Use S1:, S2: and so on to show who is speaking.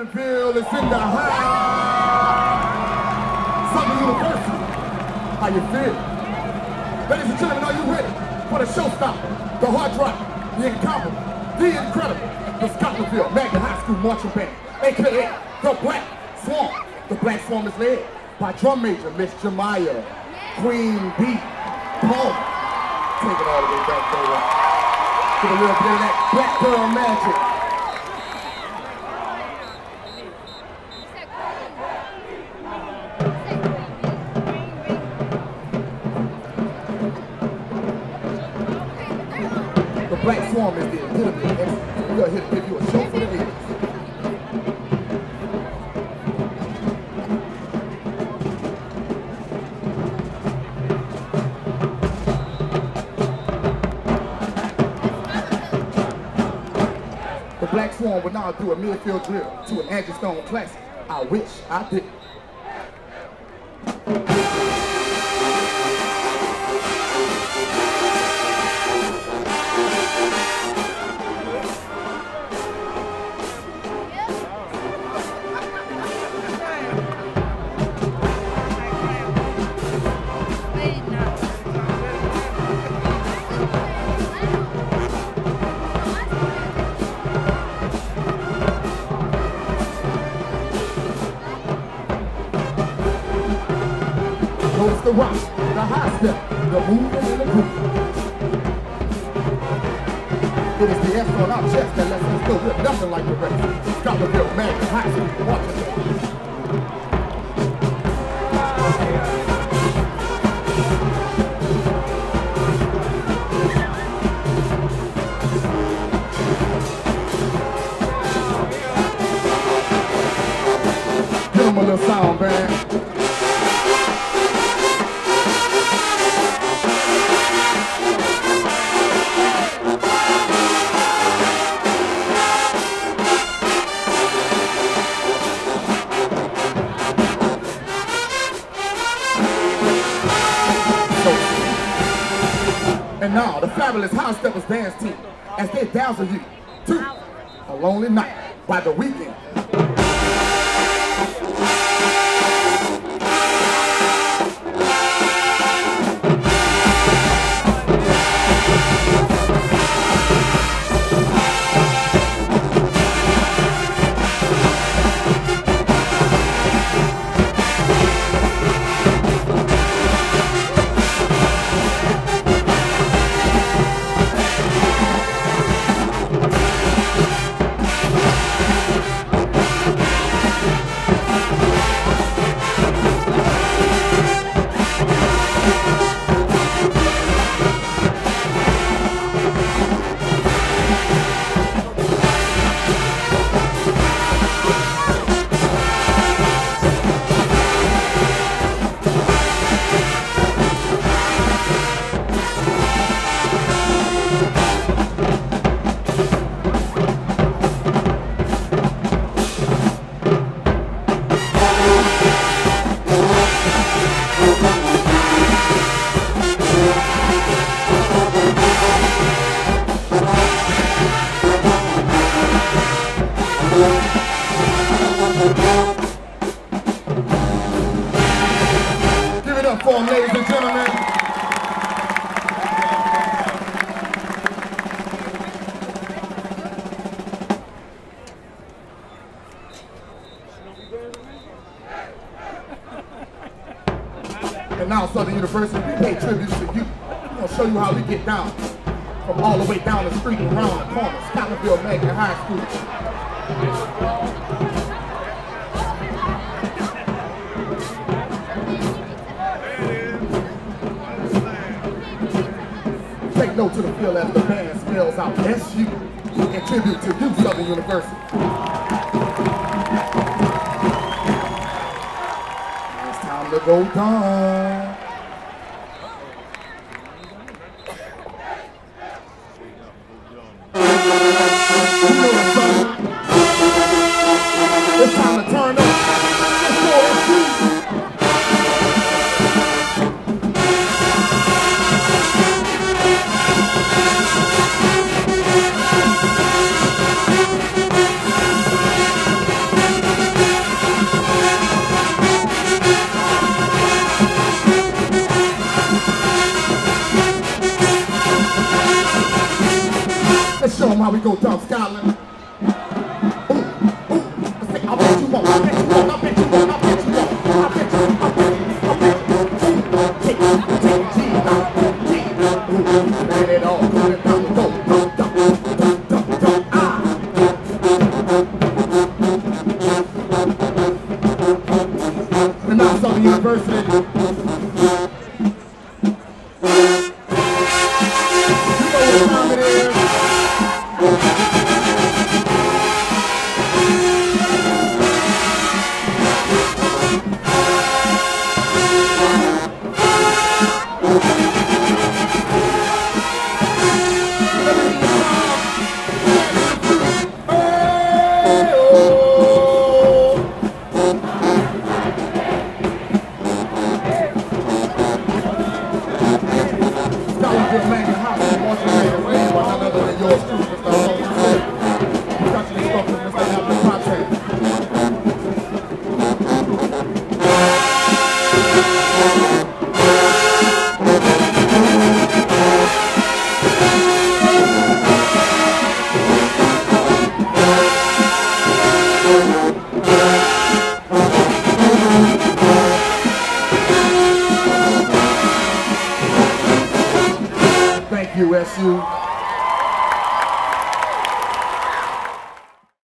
S1: Scotlandville is in the house. Southern University. How you feel? Ladies and gentlemen, are you ready for the showstopper, the hard drive, the incomparable, the incredible, the Scotlandville Magnet High School Marching Band, aka the Black Swan. The Black Swan is led by drum major Miss Jemiah Queen B. Paul. Take it all the way back, baby. Get a little bit of that black girl magic. Black Swan is the epitome of excellence. We are here to give you a show for the ages. The Black Swan will now do a midfield drill to an Angie Stone classic. I wish I did. The rock, the high step, the movement and the groove. It is the S on our chest that lets us know we're nothing like the rest. Scotlandville, Magnet, High School, Washington. Give them a little sound, man. And now, the fabulous House Steppers dance team as they dazzle you to A Lonely Night by The Weeknd. Up for them, ladies and gentlemen. And now, Southern University, we pay tribute to you. We're to show you how we get down from all the way down the street and around the corner. Scotlandville Magnet High School. To the field as the band spells out SU in tribute to you, Southern University. It's time to go down. how we go down Scotland. Let it Thank you, SU.